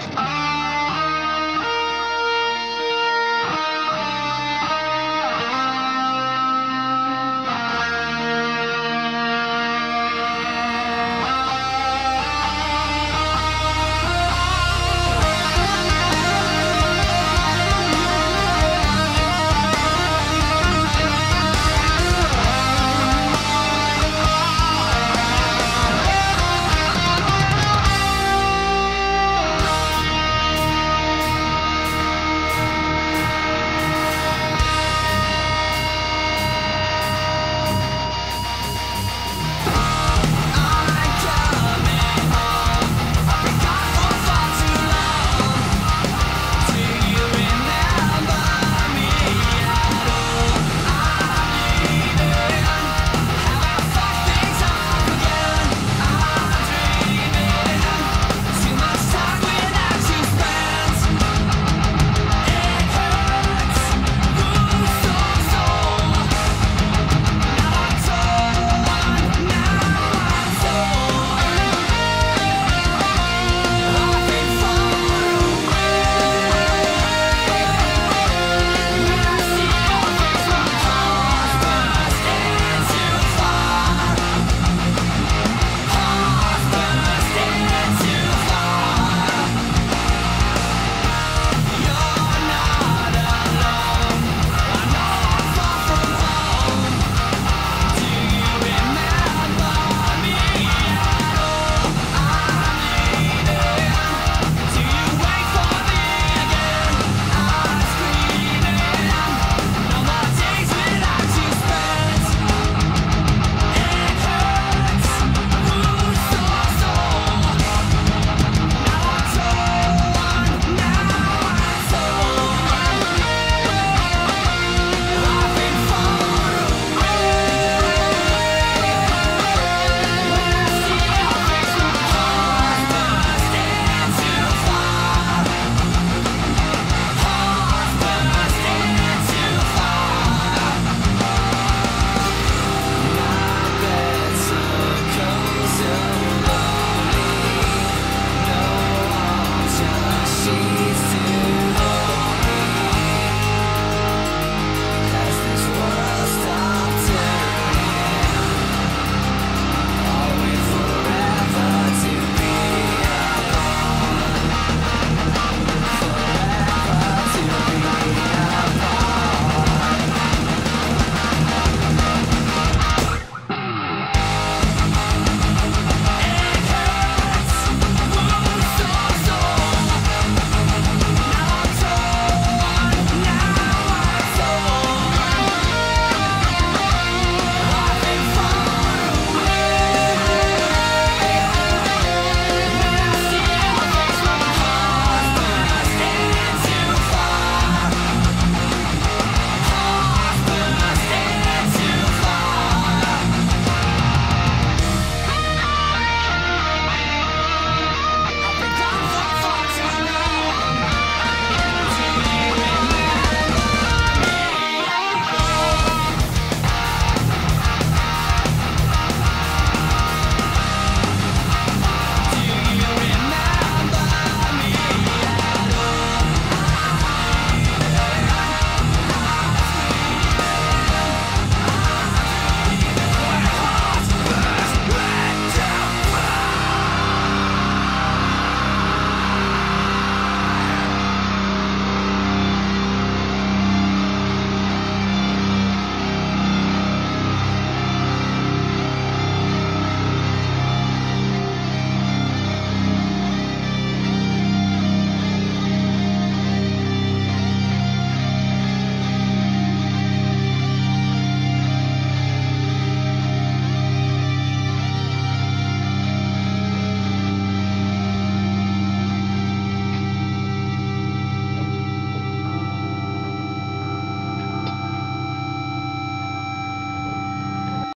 Ah!